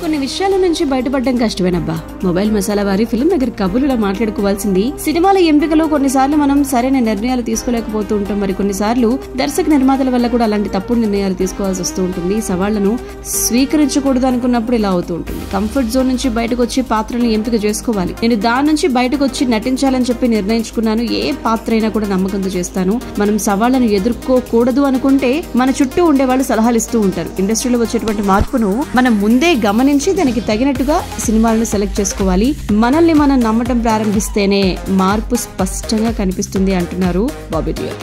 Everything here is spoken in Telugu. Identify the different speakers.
Speaker 1: కొన్ని విషయాల నుంచి బయటపడడం కష్టమేనబ్బా. మొబైల్ మసాలా వారి ఫిల్మ్ దగ్గర కబుర్లో మాట్లాడుకోవాల్సింది. సినిమాల ఎంపికలో కొన్నిసార్లు మనం సరైన నిర్ణయాలు తీసుకోలేకపోతూ ఉంటాం. మరి కొన్నిసార్లు దర్శక నిర్మాతల వల్ల కూడా అలాంటి తప్పుడు నిర్ణయాలు తీసుకోవాల్సి వస్తూ ఉంటుంది. సవాళ్ళను స్వీకరించకూడదు అనుకున్నప్పుడు ఇలా అవుతూ ఉంటుంది. కంఫర్ట్ జోన్ నుంచి బయటకు వచ్చి పాత్రలను ఎంపిక చేసుకోవాలి. నేను దాని నుంచి బయటకు వచ్చి నటించాలని చెప్పి నిర్ణయించుకున్నాను. ఏ పాత్ర అయినా కూడా నమ్మకంతో చేస్తాను. మనం సవాళ్ళను ఎదుర్కోకూడదు అనుకుంటే మన చుట్టూ ఉండే వాళ్ళు సలహాలు ఇస్తూ ఉంటారు. ఇండస్ట్రీలో వచ్చేటువంటి మార్పును మనం ముందే గమనించి దానికి తగినట్టుగా సినిమాలను సెలెక్ట్ చేసుకోవాలి. మనల్ని మనం నమ్మటం ప్రారంభిస్తేనే మార్పు స్పష్టంగా కనిపిస్తుంది అంటున్నారు బాబీ డియోల్